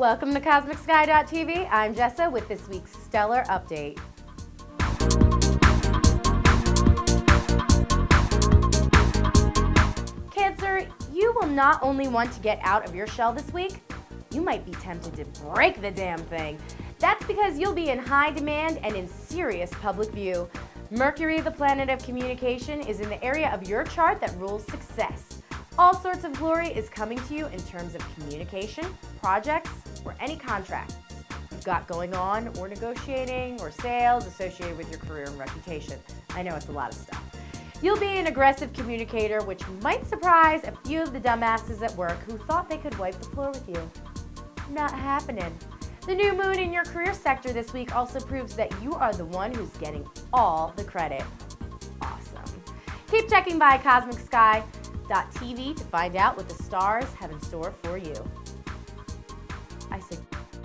Welcome to CosmicSky.tv. I'm Jessah with this week's Stellar Update. Cancer, you will not only want to get out of your shell this week, you might be tempted to break the damn thing. That's because you'll be in high demand and in serious public view. Mercury, the planet of communication, is in the area of your chart that rules success. All sorts of glory is coming to you in terms of communication, projects, or any contracts you've got going on or negotiating or sales associated with your career and reputation. I know it's a lot of stuff. You'll be an aggressive communicator, which might surprise a few of the dumbasses at work who thought they could wipe the floor with you. Not happening. The new moon in your career sector this week also proves that you are the one who's getting all the credit. Awesome. Keep checking by CosmicSky.tv to find out what the stars have in store for you.